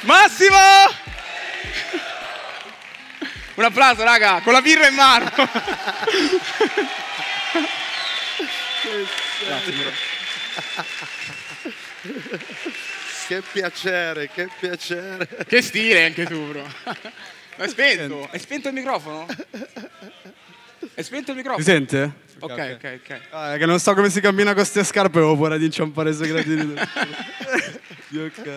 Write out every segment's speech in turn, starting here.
Massimo! Un applauso, raga, con la birra in mano. Che piacere, che piacere. Che stile anche tu, bro. Ma è spento? È spento il microfono? È spento il Mi microfono? sente? Ok, ok, ok. Ah, è che non so come si cammina con queste scarpe, ho paura di inciampare i segreti di ok.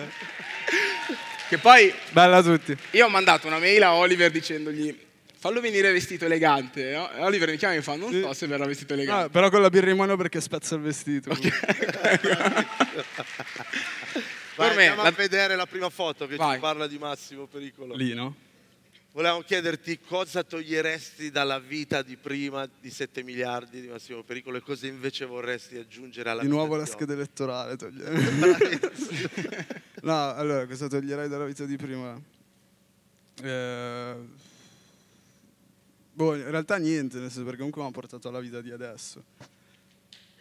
Che poi Bella a tutti. io ho mandato una mail a Oliver dicendogli fallo venire vestito elegante. no? E Oliver mi chiama e mi fa non so se verrà vestito elegante. Ah, però con la birra in mano perché spezza il vestito. Vai, Per me, andiamo la- a vedere la prima foto che Vai. ci parla di Massimo Pericolo. Lì, no? Volevamo chiederti cosa toglieresti dalla vita di prima di 7 miliardi di Massimo Pericolo e cosa invece vorresti aggiungere alla Di vita nuovo la scheda elettorale toglierei. no, allora, cosa toglierei dalla vita di prima? Eh, boh, in realtà niente, nel senso perché comunque mi ha portato alla vita di adesso.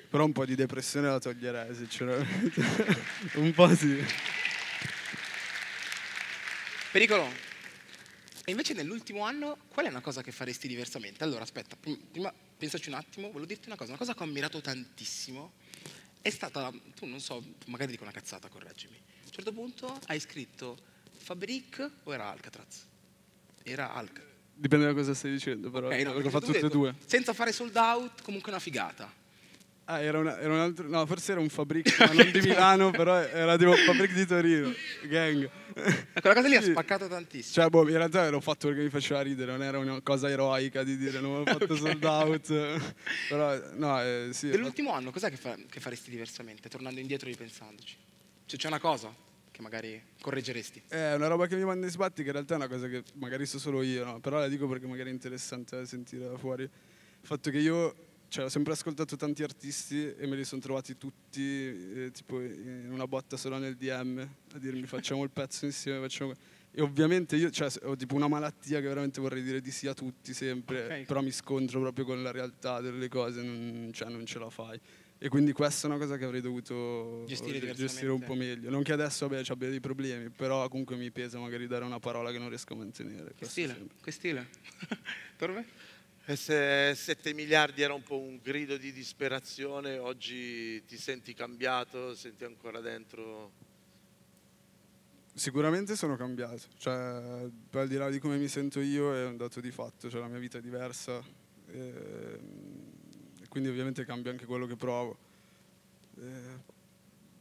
Però un po' di depressione la toglierei, sinceramente. un po' sì. Pericolo. E invece nell'ultimo anno, qual è una cosa che faresti diversamente? Allora, aspetta, prim- prima pensaci un attimo, volevo dirti una cosa, una cosa che ho ammirato tantissimo è stata, tu non so, magari dico una cazzata, correggimi. A un certo punto hai scritto Fabric o era Alcatraz? Era Alcatraz. Dipende da cosa stai dicendo, però. Eh, no, perché ho fatto tutte e due. Senza fare sold out, comunque una figata. Ah, era, una- era un altro. No, forse era un Fabric, ma non di Milano, però era tipo un Fabric di Torino. Gang. Quella cosa lì ha spaccato tantissimo. Cioè, boh, in realtà l'ho fatto perché mi faceva ridere, non era una cosa eroica di dire non ho fatto sold out. Però, no, eh, sì. Dell'ultimo anno, cos'è che, fa- che faresti diversamente, tornando indietro e ripensandoci? Cioè, c'è una cosa che magari correggeresti? È una roba che mi manda in sbatti, che in realtà è una cosa che magari so solo io, no? Però la dico perché magari è interessante sentire da fuori. Il fatto che io. Cioè, ho sempre ascoltato tanti artisti e me li sono trovati tutti eh, tipo in una botta solo nel DM a dirmi facciamo il pezzo insieme, facciamo... E ovviamente io cioè, ho tipo una malattia che veramente vorrei dire di sì a tutti sempre, Ok. però mi scontro proprio con la realtà delle cose, non, cioè, non ce la fai. E quindi questa è una cosa che avrei dovuto Gestire gestire, un po' meglio. Non che adesso vabbè, abbia dei problemi, però comunque mi pesa magari dare una parola che non riesco a mantenere. Che stile? Che stile? Torbe? E se 7 miliardi era un po' un grido di disperazione, oggi ti senti cambiato, senti ancora dentro... Sicuramente sono cambiato, cioè, al di là di come mi sento io è un dato di fatto, cioè la mia vita è diversa ehm, e quindi ovviamente cambia anche quello che provo. Eh,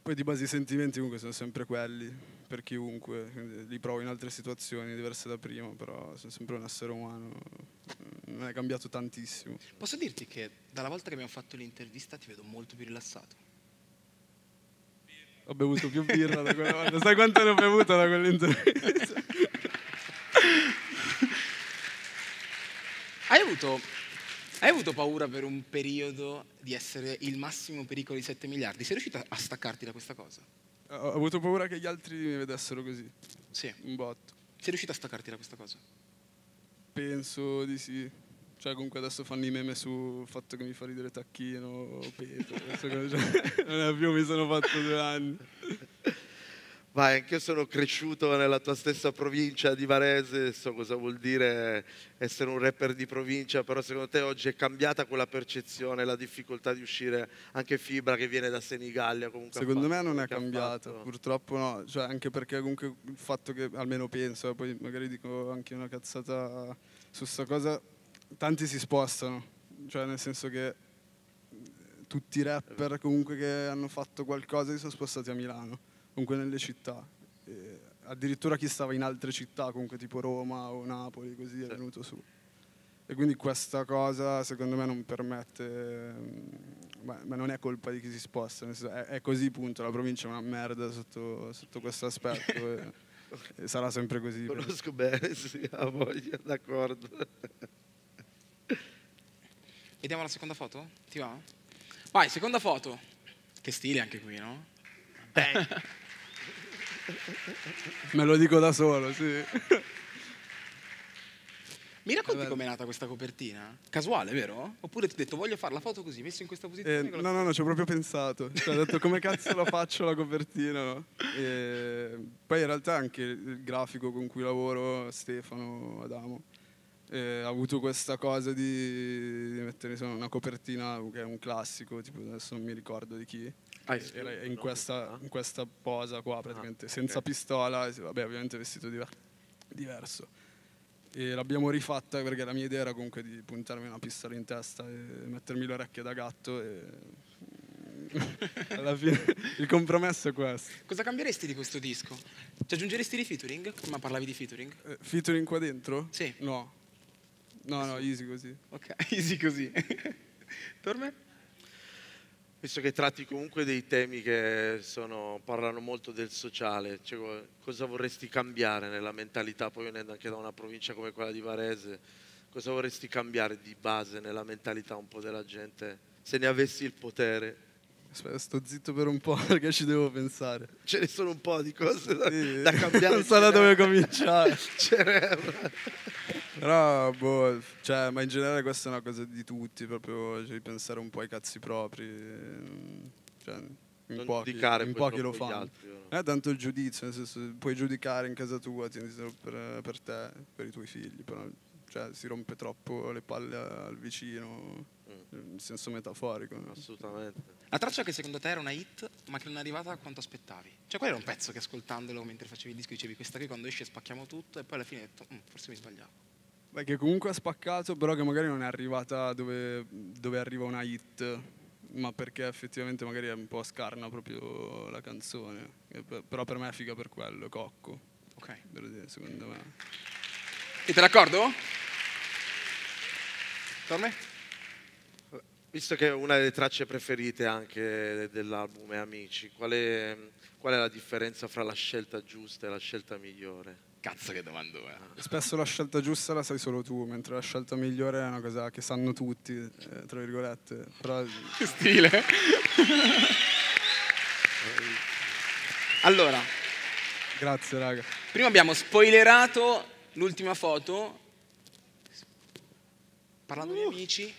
poi di base i sentimenti comunque sono sempre quelli per chiunque, li provo in altre situazioni diverse da prima, però sono sempre un essere umano, non è cambiato tantissimo. Posso dirti che dalla volta che abbiamo fatto l'intervista ti vedo molto più rilassato. Ho bevuto più birra da quella volta, sai quanto ne ho bevuto da quell'intervista? Hai avuto, hai avuto paura per un periodo di essere il massimo pericolo di 7 miliardi? Sei riuscito a staccarti da questa cosa? Ho ho avuto paura che gli altri mi vedessero così, Sì. un botto. Sei riuscito a staccarti da questa cosa? Penso di sì. Cioè, comunque adesso fanno i meme sul fatto che mi fa ridere Tacchino cose, cioè, non è più mi sono fatto due anni. Vai, anch'io sono cresciuto nella tua stessa provincia di Varese, so cosa vuol dire essere un rapper di provincia, però secondo te oggi è cambiata quella percezione, la difficoltà di uscire anche Fibra che viene da Senigallia comunque. Secondo me fatto non è fatto. purtroppo no. Cioè, anche perché comunque il fatto che, almeno penso, eh, poi magari dico anche una cazzata su sta cosa, tanti si spostano. Cioè, nel senso che eh, tutti i rapper comunque che hanno fatto qualcosa si sono spostati a Milano, comunque nelle città. E addirittura chi stava in altre città, comunque tipo Roma o Napoli, così è venuto su. E quindi questa cosa secondo me non permette, mm, ma, ma non è colpa di chi si sposta, nel senso, è, è così punto, la provincia è una merda sotto, sotto questo aspetto e, e sarà sempre così. Conosco bene, sì, ha voglia, d'accordo. Vediamo la seconda foto? Ti va? Vai, seconda foto. Che stile anche qui, no? Me lo dico da solo, sì. Mi racconti com'è nata questa copertina? Casuale, vero? Oppure ti ho detto voglio fare la foto così, messo in questa Eh, posizione? con no, no, no, ci ho proprio pensato. Cioè, ho detto come cazzo la faccio la copertina, no? E poi in realtà anche il grafico con cui lavoro, Stefano Adamo, eh, ha avuto questa cosa di, di mettere insomma, una copertina che è un classico, tipo adesso non mi ricordo di chi. Era in questa, Ah. in questa posa qua praticamente, ok. senza pistola, e sì, vabbè ovviamente vestito diver- diverso. E l'abbiamo rifatta perché la mia idea era comunque di puntarmi una pistola in testa e mettermi le orecchie da gatto e alla fine il compromesso è questo. Cosa cambieresti di questo disco? Ci aggiungeresti dei featuring? Prima parlavi di featuring. Eh, Featuring qua dentro? Sì. No. No, no, easy così. Ok, easy così. per me? Visto che tratti comunque dei temi che sono- parlano molto del sociale, cioè, co- cosa vorresti cambiare nella mentalità, poi venendo anche da una provincia come quella di Varese, cosa vorresti cambiare di base nella mentalità un po' della gente, se ne avessi il potere? Aspetta, sto zitto per un po' perché ci devo pensare. Ce ne sono un po' di cose da, Sì. da cambiare. non so da dove cominciare. Ce n'è. Però, boh, cioè, ma in generale questa è una cosa di tutti, proprio cioè, di pensare un po' ai cazzi propri. ehm, Cioè, in Non pochi, in pochi lo fanno. altri, no? Non è tanto il giudizio, nel senso, puoi giudicare in casa tua, tieni solo per, per te, per i tuoi figli, però cioè, si rompe troppo le palle al vicino, Mm. in senso metaforico. no? Assolutamente. La traccia che secondo te era una hit, ma che non è arrivata a quanto aspettavi. Cioè, quello era un pezzo che ascoltandolo mentre facevi il disco dicevi questa qui quando esce spacchiamo tutto e poi alla fine hai detto "Mm, forse mi sbagliavo. Beh, che comunque ha spaccato, però che magari non è arrivata dove, dove arriva una hit, ma perché effettivamente magari è un po' scarna proprio la canzone. Per- Però per me è figa per quello, cocco, Ok. dire, secondo me. Siete d'accordo? Per me? Visto che è una delle tracce preferite anche dell'album è Amici, qual è, qual è la differenza fra la scelta giusta e la scelta migliore? Cazzo che domandone. Spesso la scelta giusta la sai solo tu, mentre la scelta migliore è una cosa che sanno tutti, eh, tra virgolette. Però Che stile. allora, grazie raga. prima abbiamo spoilerato l'ultima foto. Parlando di amici.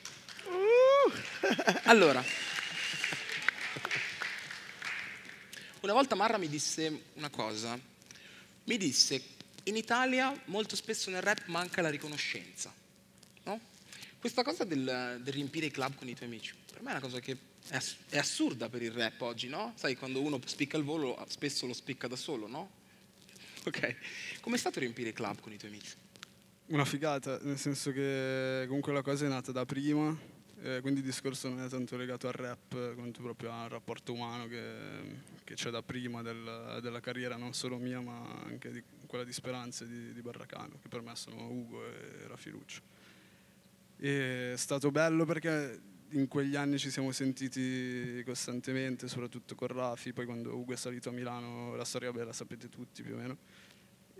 Allora. Una volta Marra mi disse una cosa. Mi disse, in Italia molto spesso nel rap manca la riconoscenza. No? Questa cosa del, del riempire i club con i tuoi amici, per me è una cosa che è, ass- è assurda per il rap oggi, no? Sai, quando uno spicca il volo, spesso lo spicca da solo, no? Ok. Com'è stato riempire i club con i tuoi amici? Una figata, nel senso che comunque la cosa è nata da prima, eh, quindi il discorso non è tanto legato al rap quanto proprio al rapporto umano che, che c'è da prima del- della carriera, non solo mia ma anche di quella di Speranza e di, di Barracano, che per me sono Ugo e Rafiruccio. E è stato bello perché in quegli anni ci siamo sentiti costantemente, soprattutto con Rafi, poi quando Ugo è salito a Milano la storia bella sapete tutti più o meno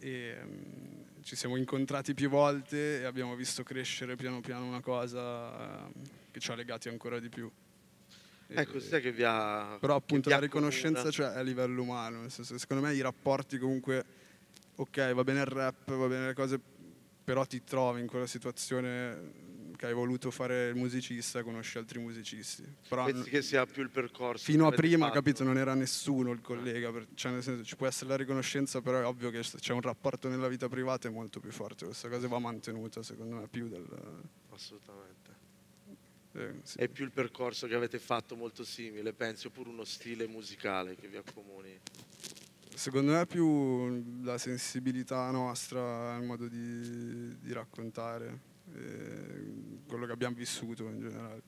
e mm, ci siamo incontrati più volte e abbiamo visto crescere piano piano una cosa eh, che ci ha legati ancora di più. Ecco, sai che vi ha... però appunto la riconoscenza cioè, è a livello umano, nel senso, secondo me i rapporti comunque, ok va bene il rap, va bene le cose, però ti trovi in quella situazione che hai voluto fare il musicista conosci altri musicisti. Però Pensi che sia più il percorso? fino a prima, fatto? capito, non era nessuno il collega, per- cioè nel senso ci può essere la riconoscenza, però è ovvio che c'è un rapporto nella vita privata è molto più forte, questa cosa va mantenuta secondo me più del... Assolutamente. eh, sì. È più il percorso che avete fatto molto simile, pensi, oppure uno stile musicale che vi accomuni? Secondo me è più la sensibilità nostra, il modo di, di raccontare, eh, quello che abbiamo vissuto in generale.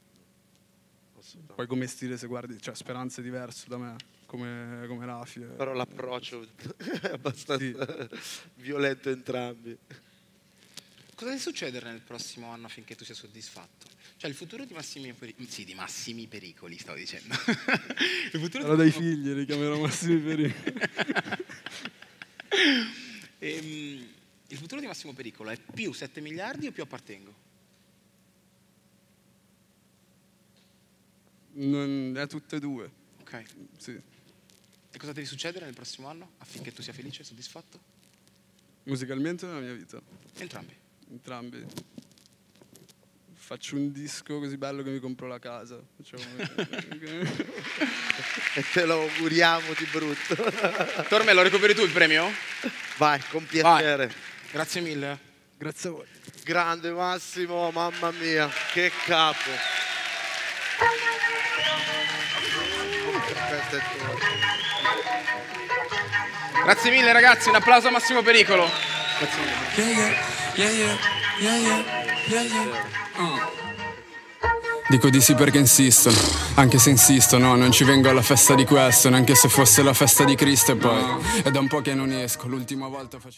Poi come stile, se guardi, cioè Speranza è diverso da me, come, come Rafi. eh. Però l'approccio è abbastanza violento entrambi. Cosa deve succedere nel prossimo anno affinché tu sia soddisfatto? Cioè il futuro di Massimi Pericoli, sì, di Massimi Pericoli stavo dicendo. il futuro Sarò dai figli, li chiamerò Massimi Pericoli. Ehm, il futuro di Massimo Pericolo è più 7 miliardi o più appartengo? Non, è tutte e due, Ok. sì. E cosa deve succedere nel prossimo anno affinché tu sia felice e soddisfatto? Musicalmente nella mia vita, Entrambi. Entrambi. faccio un disco così bello che mi compro la casa. E te lo auguriamo di brutto. Torme, lo recuperi tu il premio? Vai, con piacere. Grazie mille. Grazie a voi. Grande Massimo, mamma mia, che capo. Questo è tuo. Grazie mille ragazzi, un applauso a Massimo Pericolo. Uh. Dico di sì perché insisto, anche se insisto, no, non ci vengo alla festa di questo, neanche se fosse la festa di Cristo e poi è da un po' che non esco, l'ultima volta facevo...